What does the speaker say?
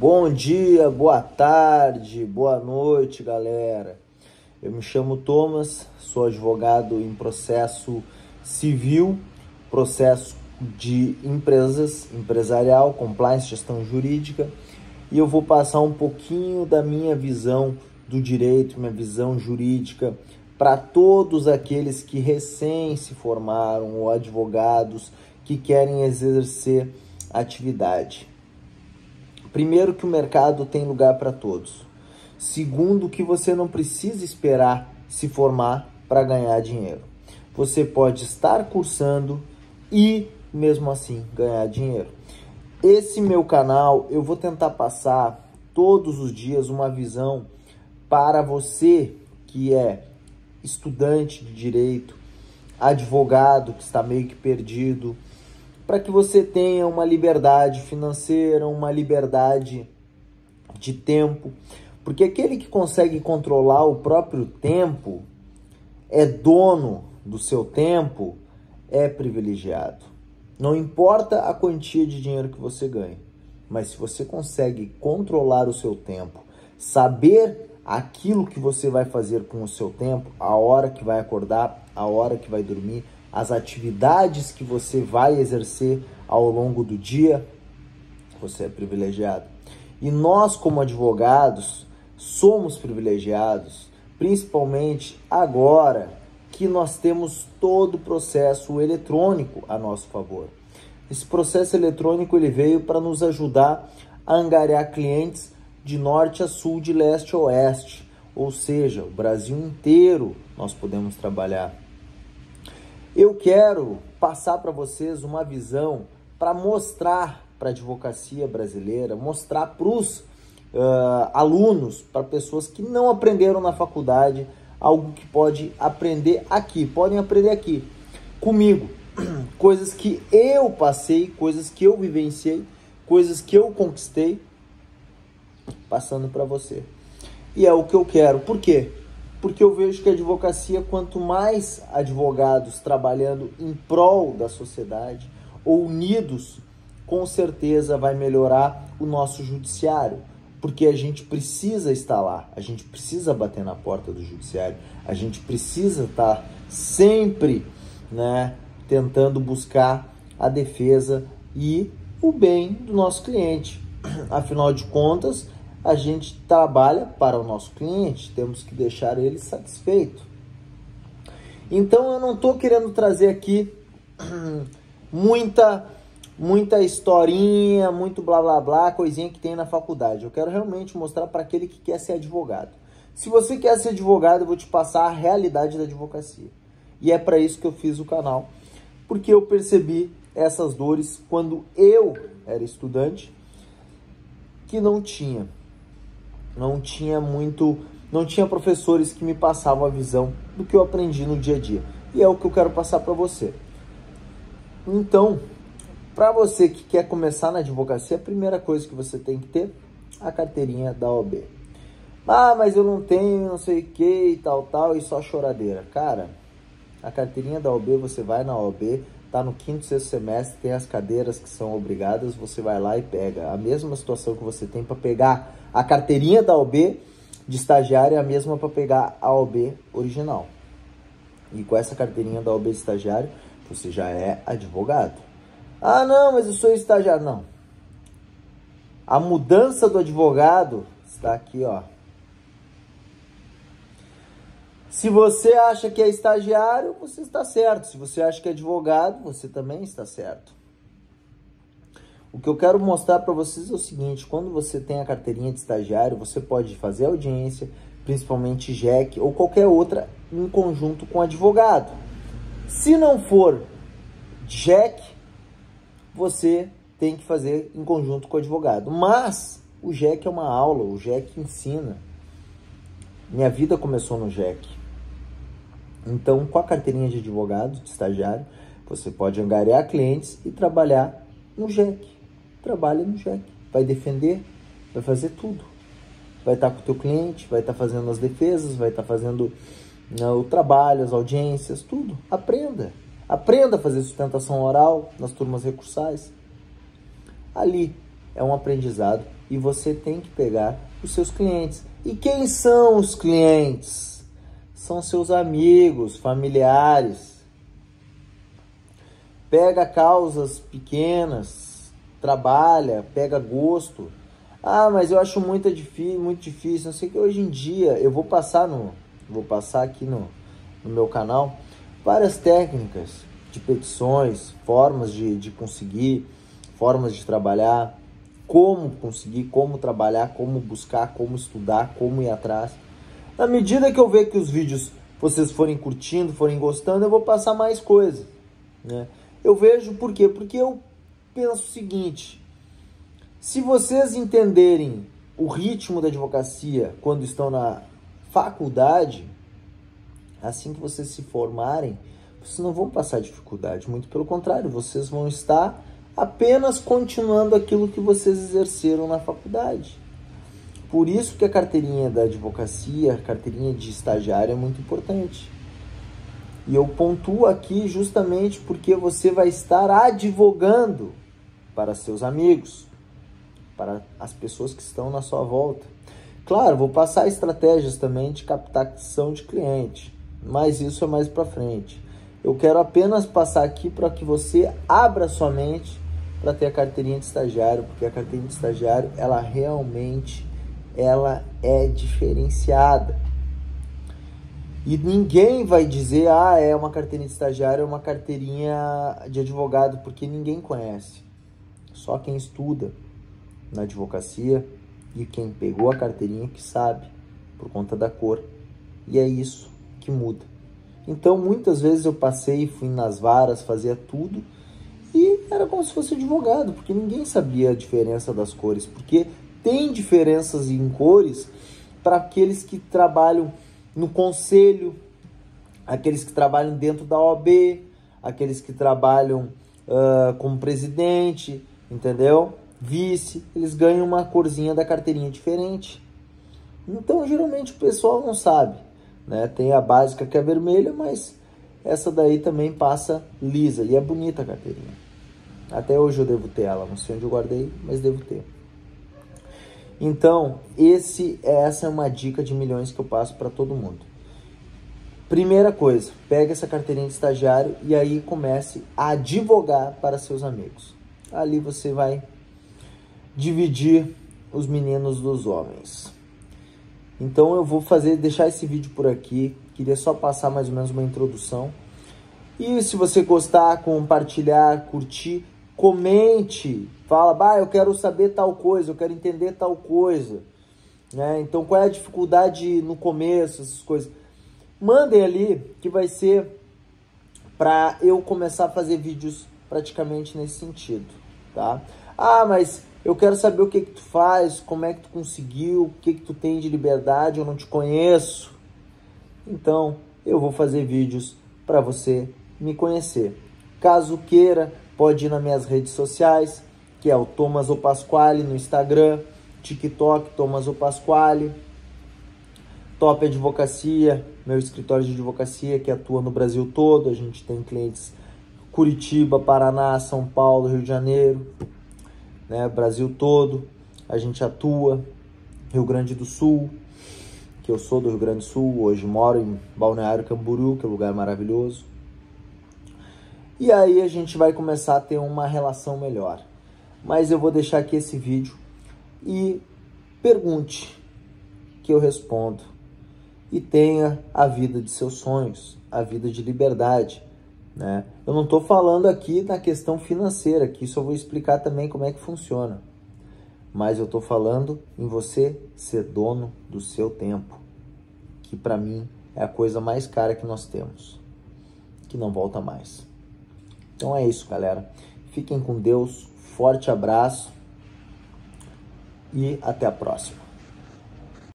Bom dia, boa tarde, boa noite, galera. Eu me chamo Thomas, sou advogado em processo civil, processo de empresas, empresarial, compliance, gestão jurídica, e eu vou passar um pouquinho da minha visão do direito, minha visão jurídica para todos aqueles que recém se formaram ou advogados que querem exercer atividade. Primeiro que o mercado tem lugar para todos. Segundo que você não precisa esperar se formar para ganhar dinheiro. Você pode estar cursando e mesmo assim ganhar dinheiro. Esse meu canal eu vou tentar passar todos os dias uma visão para você que é estudante de direito, advogado que está meio que perdido, para que você tenha uma liberdade financeira, uma liberdade de tempo, porque aquele que consegue controlar o próprio tempo, é dono do seu tempo, é privilegiado. Não importa a quantia de dinheiro que você ganha, mas se você consegue controlar o seu tempo, saber aquilo que você vai fazer com o seu tempo, a hora que vai acordar, a hora que vai dormir, as atividades que você vai exercer ao longo do dia, você é privilegiado. E nós, como advogados, somos privilegiados, principalmente agora que nós temos todo o processo eletrônico a nosso favor. Esse processo eletrônico ele veio para nos ajudar a angariar clientes de norte a sul, de leste a oeste, ou seja, o Brasil inteiro nós podemos trabalhar. Eu quero passar para vocês uma visão para mostrar para a advocacia brasileira, mostrar para os uh, alunos, para pessoas que não aprenderam na faculdade, algo que pode aprender aqui, podem aprender aqui comigo, coisas que eu passei, coisas que eu vivenciei, coisas que eu conquistei passando para você. E é o que eu quero. Por quê? Porque eu vejo que a advocacia, quanto mais advogados trabalhando em prol da sociedade ou unidos, com certeza vai melhorar o nosso judiciário. Porque a gente precisa estar lá, a gente precisa bater na porta do judiciário, a gente precisa estar sempre né, tentando buscar a defesa e o bem do nosso cliente. Afinal de contas, a gente trabalha para o nosso cliente, temos que deixar ele satisfeito. Então eu não estou querendo trazer aqui muita muita historinha, muito blá blá blá, coisinha que tem na faculdade. Eu quero realmente mostrar para aquele que quer ser advogado. Se você quer ser advogado, eu vou te passar a realidade da advocacia. E é para isso que eu fiz o canal, porque eu percebi essas dores quando eu era estudante que não tinha não tinha muito, não tinha professores que me passavam a visão do que eu aprendi no dia a dia. E é o que eu quero passar para você. Então, para você que quer começar na advocacia, a primeira coisa que você tem que ter a carteirinha da OAB. Ah, mas eu não tenho, não sei o que e tal, tal, e só choradeira. Cara, a carteirinha da OAB, você vai na OAB, tá no quinto, sexto semestre, tem as cadeiras que são obrigadas, você vai lá e pega. A mesma situação que você tem para pegar a carteirinha da OB de estagiário é a mesma para pegar a OB original. E com essa carteirinha da OB de estagiário, você já é advogado. Ah, não, mas eu sou estagiário. Não. A mudança do advogado está aqui, ó. Se você acha que é estagiário, você está certo. Se você acha que é advogado, você também está certo. O que eu quero mostrar para vocês é o seguinte: quando você tem a carteirinha de estagiário, você pode fazer audiência, principalmente JEC ou qualquer outra, em conjunto com advogado. Se não for JEC, você tem que fazer em conjunto com o advogado. Mas o JEC é uma aula, o JEC ensina. Minha vida começou no JEC. Então, com a carteirinha de advogado, de estagiário, você pode angariar clientes e trabalhar no JEC trabalha no cheque. Vai defender, vai fazer tudo. Vai estar com o teu cliente, vai estar fazendo as defesas, vai estar fazendo né, o trabalho, as audiências, tudo. Aprenda. Aprenda a fazer sustentação oral nas turmas recursais. Ali, é um aprendizado e você tem que pegar os seus clientes. E quem são os clientes? São seus amigos, familiares. Pega causas pequenas, trabalha, pega gosto. Ah, mas eu acho muito difícil, muito difícil. Não sei que hoje em dia eu vou passar no, vou passar aqui no, no meu canal várias técnicas de petições, formas de, de conseguir, formas de trabalhar, como conseguir, como trabalhar, como buscar, como estudar, como ir atrás. Na medida que eu ver que os vídeos vocês forem curtindo, forem gostando, eu vou passar mais coisas. Né? Eu vejo por quê? Porque eu penso o seguinte: se vocês entenderem o ritmo da advocacia quando estão na faculdade, assim que vocês se formarem, vocês não vão passar dificuldade, muito pelo contrário, vocês vão estar apenas continuando aquilo que vocês exerceram na faculdade. Por isso que a carteirinha da advocacia, a carteirinha de estagiário é muito importante. E eu pontuo aqui justamente porque você vai estar advogando para seus amigos, para as pessoas que estão na sua volta. Claro, vou passar estratégias também de captação de cliente, mas isso é mais para frente. Eu quero apenas passar aqui para que você abra sua mente para ter a carteirinha de estagiário, porque a carteirinha de estagiário, ela realmente ela é diferenciada. E ninguém vai dizer, ah, é uma carteirinha de estagiário, é uma carteirinha de advogado, porque ninguém conhece. Só quem estuda na advocacia e quem pegou a carteirinha que sabe, por conta da cor. E é isso que muda. Então, muitas vezes eu passei, fui nas varas, fazia tudo e era como se fosse advogado, porque ninguém sabia a diferença das cores, porque tem diferenças em cores para aqueles que trabalham no conselho, aqueles que trabalham dentro da OAB, aqueles que trabalham uh, como presidente, entendeu? Vice, eles ganham uma corzinha da carteirinha diferente. Então, geralmente o pessoal não sabe, né? Tem a básica que é vermelha, mas essa daí também passa lisa e é bonita a carteirinha. Até hoje eu devo ter ela, não sei onde eu guardei, mas devo ter. Então, esse, essa é uma dica de milhões que eu passo para todo mundo. Primeira coisa, pega essa carteirinha de estagiário e aí comece a advogar para seus amigos. Ali você vai dividir os meninos dos homens. Então eu vou fazer, deixar esse vídeo por aqui. Queria só passar mais ou menos uma introdução. E se você gostar, compartilhar, curtir, comente, fala, bah, eu quero saber tal coisa, eu quero entender tal coisa. Né? Então qual é a dificuldade no começo, essas coisas. Mandem ali que vai ser para eu começar a fazer vídeos praticamente nesse sentido, tá? Ah, mas eu quero saber o que que tu faz, como é que tu conseguiu, o que que tu tem de liberdade, eu não te conheço. Então, eu vou fazer vídeos para você me conhecer. Caso queira, pode ir nas minhas redes sociais, que é o Thomas O Pasquale no Instagram, TikTok Thomas O Pasquale, Top Advocacia, meu escritório de advocacia que atua no Brasil todo. A gente tem clientes Curitiba, Paraná, São Paulo, Rio de Janeiro né? Brasil todo, a gente atua, Rio Grande do Sul, que eu sou do Rio Grande do Sul, hoje moro em Balneário Camboriú, que é um lugar maravilhoso. E aí a gente vai começar a ter uma relação melhor. Mas eu vou deixar aqui esse vídeo e pergunte que eu respondo. E tenha a vida de seus sonhos, a vida de liberdade, né? Eu não estou falando aqui na questão financeira, que isso eu vou explicar também como é que funciona. Mas eu estou falando em você ser dono do seu tempo, que para mim é a coisa mais cara que nós temos, que não volta mais. Então é isso, galera. Fiquem com Deus, forte abraço e até a próxima.